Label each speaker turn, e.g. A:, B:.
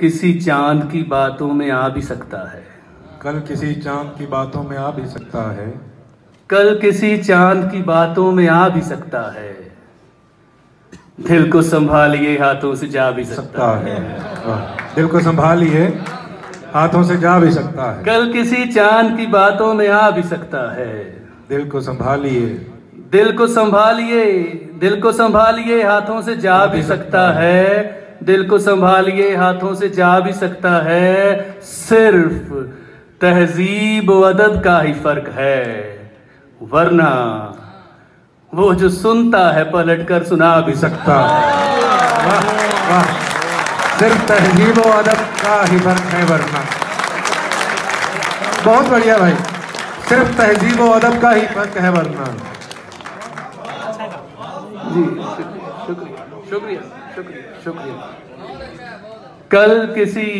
A: किसी चाँद की बातों में आ भी सकता है।
B: कल किसी चाँद की बातों में आ भी सकता है।
A: कल किसी चाँद की बातों में आ भी सकता है। दिल को संभालिए हाथों से जा भी सकता
B: सकता है। वाह। दिल को संभालिए हाथों से जा भी सकता है।
A: कल किसी चाँद की बातों में आ भी सकता है।
B: दिल को संभालिए।
A: दिल को संभालिए दिल को संभालिए हाथों से जा भी सकता है। दिल को संभालिए हाथों से जा भी सकता है। सिर्फ़ तहजीब व अदब का ही फ़र्क है। वरना वो जो सुनता है पलट कर सुना भी सकता
B: है। वाह वाह। सिर्फ़ तहजीब व अदब का ही फ़र्क है वरना। बहुत बढ़िया भाई। सिर्फ़ तहजीब व अदब का ही फ़र्क है वरना।
A: जी शुक्रिया। शुक्रिया। शुक्रिया। शुक्रिया। कल किसी